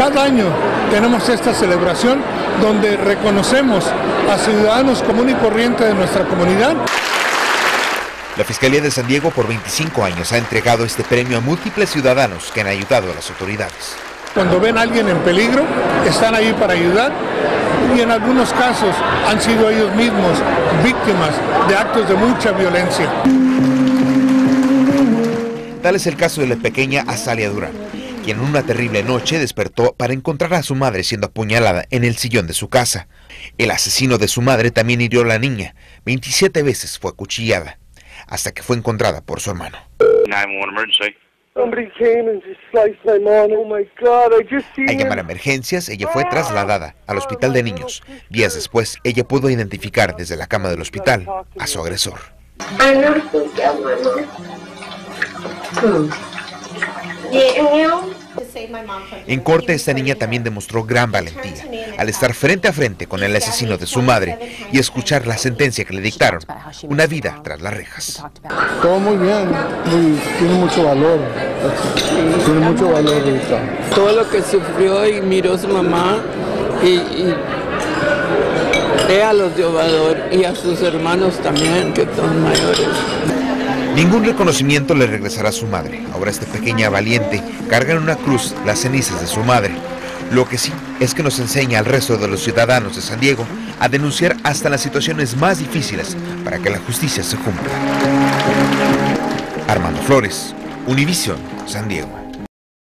Cada año tenemos esta celebración donde reconocemos a ciudadanos común y corriente de nuestra comunidad. La Fiscalía de San Diego por 25 años ha entregado este premio a múltiples ciudadanos que han ayudado a las autoridades. Cuando ven a alguien en peligro, están ahí para ayudar y en algunos casos han sido ellos mismos víctimas de actos de mucha violencia. Tal es el caso de la pequeña Azalia Durán, quien en una terrible noche despertó para encontrar a su madre siendo apuñalada en el sillón de su casa. El asesino de su madre también hirió a la niña. 27 veces fue acuchillada, hasta que fue encontrada por su hermano. Al llamar a emergencias, ella fue trasladada al hospital de niños. Días después, ella pudo identificar desde la cama del hospital a su agresor. En corte, esta niña también demostró gran valentía al estar frente a frente con el asesino de su madre y escuchar la sentencia que le dictaron, una vida tras las rejas. Todo muy bien, tiene mucho valor, tiene mucho valor. Todo lo que sufrió y miró su mamá y, y a los de Obrador y a sus hermanos también, que son mayores. Ningún reconocimiento le regresará a su madre. Ahora esta pequeña valiente carga en una cruz las cenizas de su madre. Lo que sí es que nos enseña al resto de los ciudadanos de San Diego a denunciar hasta las situaciones más difíciles para que la justicia se cumpla. Armando Flores, Univision, San Diego.